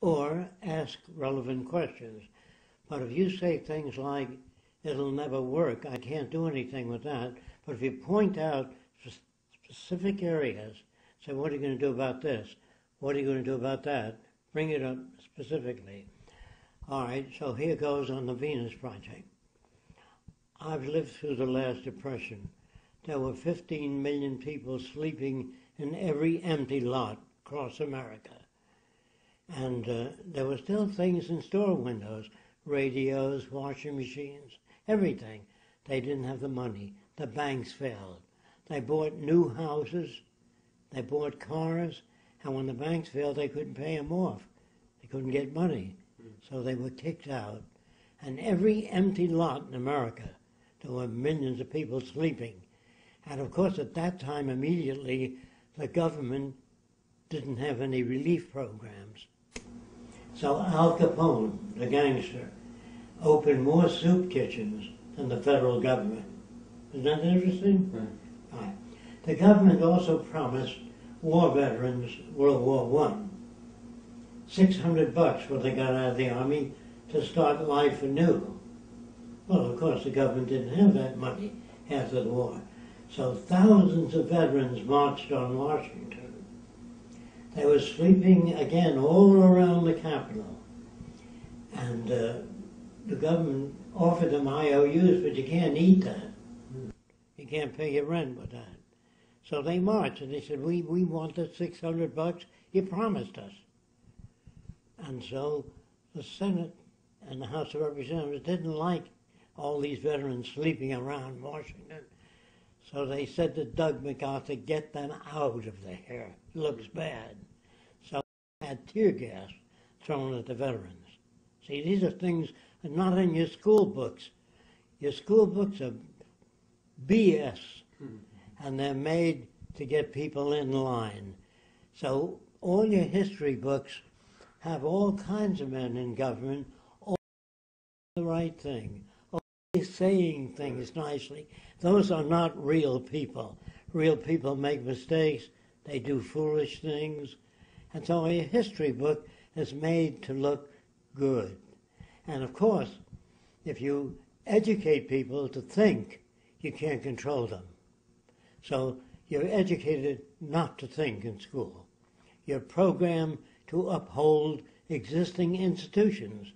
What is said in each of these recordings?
or ask relevant questions. But if you say things like, it'll never work, I can't do anything with that, but if you point out specific areas, say, what are you going to do about this? What are you going to do about that? Bring it up specifically. All right, so here goes on the Venus Project. I've lived through the last depression. There were 15 million people sleeping in every empty lot across America. And uh, there were still things in store windows radios, washing machines, everything. They didn't have the money. The banks failed. They bought new houses, they bought cars, and when the banks failed, they couldn't pay them off. They couldn't get money. So they were kicked out. And every empty lot in America, there were millions of people sleeping. And of course, at that time, immediately, the government didn't have any relief programs. So Al Capone, the gangster, opened more soup kitchens than the federal government. Isn't that interesting? Right. Right. The government also promised war veterans World War One 600 bucks when they got out of the army to start life anew. Well, of course, the government didn't have that money after the war. So thousands of veterans marched on Washington. They were sleeping again all around the Capitol. And uh, the government offered them IOUs, but you can't eat that. You can't pay your rent with that. So they marched and they said, we, we want the 600 bucks you promised us. And so the Senate and the House of Representatives didn't like all these veterans sleeping around Washington. So they said to Doug MacArthur, get them out of there. Looks bad. Had tear gas thrown at the veterans. See, these are things that are not in your school books. Your school books are BS, and they're made to get people in line. So all your history books have all kinds of men in government, all the right thing, always saying things nicely. Those are not real people. Real people make mistakes, they do foolish things, and so a history book is made to look good. And of course, if you educate people to think, you can't control them. So you're educated not to think in school. You're programmed to uphold existing institutions.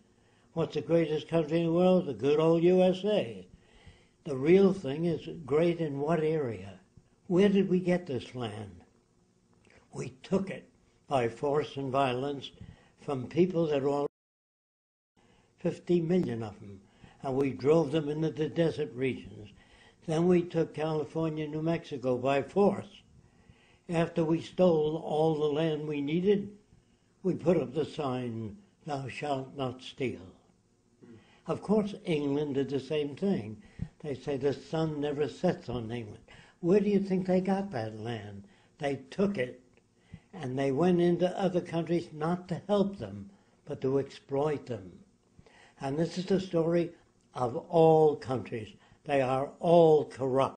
What's the greatest country in the world? The good old USA. The real thing is great in what area? Where did we get this land? We took it by force and violence from people that were 50 million of them, and we drove them into the desert regions. Then we took California, New Mexico by force. After we stole all the land we needed, we put up the sign, Thou shalt not steal. Of course, England did the same thing. They say the sun never sets on England. Where do you think they got that land? They took it and they went into other countries not to help them, but to exploit them. And this is the story of all countries. They are all corrupt.